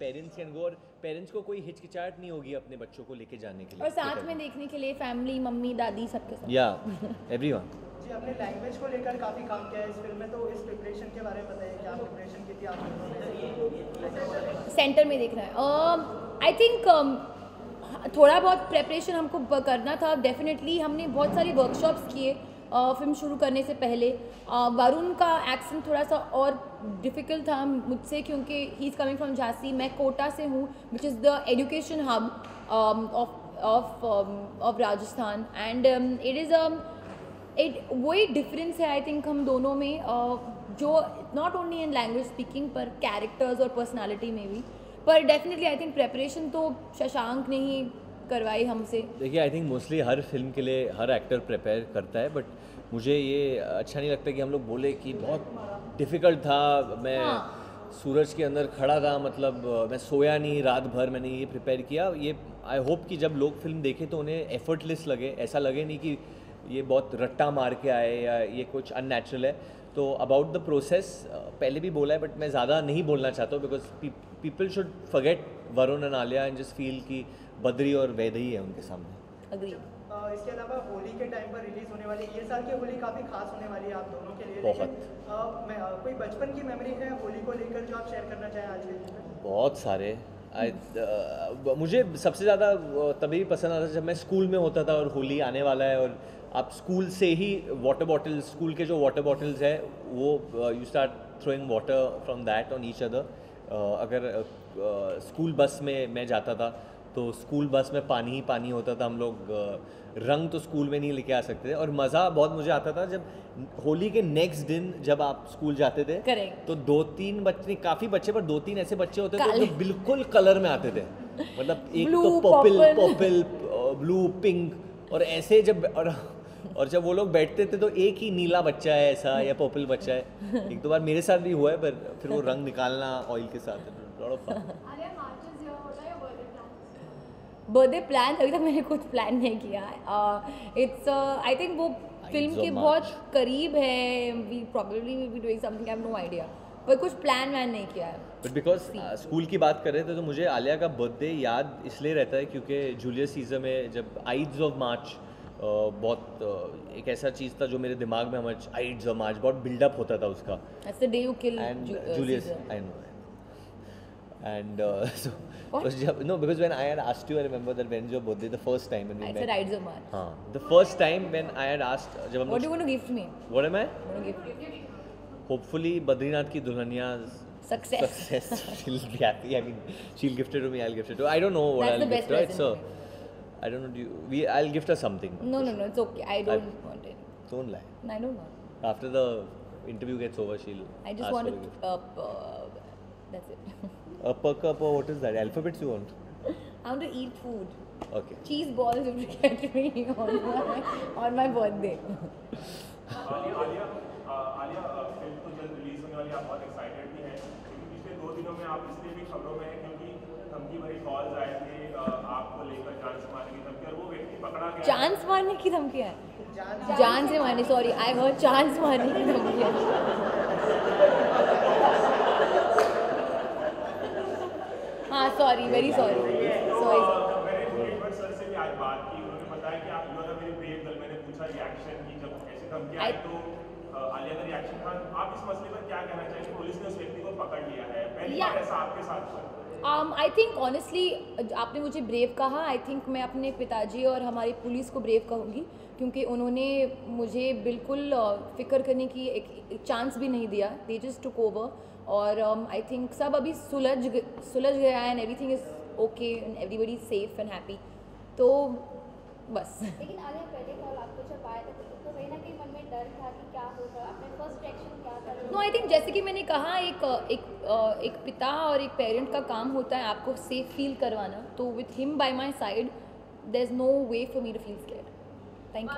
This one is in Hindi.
पेरेंट्स कैन गो और पेरेंट्स को कोई हिचकिचाहट नहीं होगी अपने बच्चों को लेके जाने के लिए। और साथ में देखने के लिए फैमिली मम्मी दादी सबके साथ। या एवरीवन जी आपने लैंग्वेज को लेकर काफ़ी काम किया है इस फ़िल्म में तो इस प्रिपरेशन के बारे में बताइए क्या प्रिपरेशन की थी आप सेंटर में देखना है। आई थिंक थोड़ा बहुत प्रेपरेशन हमको करना था। डेफिनेटली हमने बहुत सारे वर्कशॉप्स किए। फ़िल्म शुरू करने से पहले वरुण का एक्सेंट थोड़ा सा और डिफ़िकल्ट था मुझसे क्योंकि he is coming from Jhansi मैं कोटा से हूँ which is the education hub of of of Rajasthan and it is it वही डिफरेंस है आई थिंक हम दोनों में अ, जो not only in language speaking पर कैरेक्टर्स और पर्सनालिटी में भी. पर डेफिनेटली आई थिंक प्रेपरेशन तो शशांक ने ही करवाई हमसे। देखिए आई थिंक मोस्टली हर फ़िल्म के लिए हर एक्टर प्रिपेयर करता है बट मुझे ये अच्छा नहीं लगता कि हम लोग बोले कि बहुत डिफ़िकल्ट था। मैं हाँ। सूरज के अंदर खड़ा था मतलब मैं सोया नहीं रात भर मैंने ये प्रिपेयर किया। ये आई होप कि जब लोग फ़िल्म देखें तो उन्हें एफर्टलेस लगे। ऐसा लगे नहीं कि ये बहुत रट्टा मार के आए या ये कुछ अननेचुरल है। तो अबाउट द प्रोसेस पहले भी बोला है बट मैं ज़्यादा नहीं बोलना चाहता हूँ because people should forget Varun and Alia and just feel कि बद्री और वैदही है उनके सामने। अग्री। इसके अलावा होली के टाइम पर रिलीज़ होने वाली ये साल की होली काफ़ी खास होने वाली है आप दोनों के लिए। बहुत। मैं कोई बचपन की मेमोरी है होली को लेकर जो आप शेयर करना चाहें आज के दिन में? बहुत सारे। I, uh, मुझे सबसे ज़्यादा तभी पसंद आता था जब मैं स्कूल में होता था और होली आने वाला है और आप स्कूल से ही वाटर बॉटल स्कूल के जो वाटर बॉटल्स है वो you start throwing water from that on each other अगर स्कूल बस में मैं जाता था तो स्कूल बस में पानी ही पानी होता था हम लोग रंग तो स्कूल में नहीं लेके आ सकते थे और मज़ा बहुत मुझे आता था जब होली के नेक्स्ट दिन जब आप स्कूल जाते थे Correct. तो दो तीन बच्चे काफ़ी बच्चे पर दो तीन ऐसे बच्चे होते थे। जो बिल्कुल कलर में आते थे मतलब एक Blue, तो purple purple. Purple blue pink और ऐसे जब और और जब वो लोग बैठते थे तो एक ही नीला बच्चा है ऐसा या पर्पल बच्चा है एक दो बार मेरे साथ भी हुआ है पर फिर वो रंग निकालना ऑयल के साथ lot of fun birthday plan अभी तक मैंने कुछ प्लान नहीं किया इट्स आई थिंक वो फ़िल्म के. बहुत करीब है। We probably will be doing something I have no idea पर कुछ प्लान मैन नहीं किया है। बट बिकॉज़ स्कूल की बात कर रहे थे तो मुझे आलिया का बर्थडे याद इसलिए रहता है क्योंकि जूलियस सीज़न में जब आइड्स ऑफ़ मार्च बहुत uh, एक ऐसा चीज़ था जो मेरे दिमाग में हमारे आइड्स ऑफ़ मार्च बहुत बिल्डअप होता था उसका। That's the day you kill and Ju- uh, uh, Julius, Caesar. I know. And uh, so, What? so jab- no, because when I had asked you, I remember that when's your birthday, the first time when we I met. said Ides of March. हाँ, the first time when I had asked, जब हम What do you लोग, want to gift me? what am I? What do you want to gift me? Hopefully, Badrinath की दुल्हनिया's Success. success. she'll be happy. I mean, she'll gift it to me. I'll gift it to. her. I don't know what That's I'll the best gift her. It's present a, I don't know. Do you, we? I'll gift her something. No, no, no. It's okay. I don't want it. Don't lie. I don't want. After the interview gets over, she'll. I just ask want for a to. gift. Uh, uh, that's it. Upper cup or what is that? Alphabets you want? I want to eat food. Okay. Cheese balls you get me on my, on my birthday. Alia Alia Alia a, film तो जल्द रिलीज़ होने वाली आप बहुत एक्साइटेड भी हैं लेकिन पिछले दो दिनों में आप इसलिए भी खबरों में हैं क्योंकि धमकी भरी कॉल्स आए थे आपको लेकर जान से मारने की धमकी और वो व्यक्ति पकड़ा गया चांस मारने की धमकी है जान जान से मारने सॉरी आई हर्ड चांस मारने की धमकी है हाँ सॉरी वेरी सॉरी सॉरी अ, मैंने मुकेश भट्ट सर से भी आज बात की उन्होंने बताया कि आप यू आर मेरी ब्रेव गर्ल मैंने पूछा रिएक्शन की जब ऐसी धमकी आई I- तो अ, आलिया का रिएक्शन था। आप इस मसले पर क्या कहना चाहेंगे? पुलिस ने उस व्यक्ति को पकड़ लिया है। पहली बार ऐसा आपके साथ हुआ? आई थिंक ऑनेस्टली आपने मुझे ब्रेव कहा। आई थिंक मैं अपने पिताजी और हमारी पुलिस को ब्रेव कहूँगी क्योंकि उन्होंने मुझे बिल्कुल फ़िक्र करने की एक चांस भी नहीं दिया। दे जस्ट टुक ओवर और आई थिंक सब अभी सुलझ सुलझ गया and everything is okay and everybody safe and happy तो बस। लेकिन आलिया पहले कॉल आपको जब आया था तो तो कहीं ना कहीं मन में डर था कि क्या होगा? आपने फ़र्स्ट रिएक्शन क्या था? नो आई थिंक जैसे कि मैंने कहा एक एक एक पिता और एक पेरेंट का काम होता है आपको सेफ़ फील करवाना। तो with him by my side there is no way for me to feel scared thank you